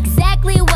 exactly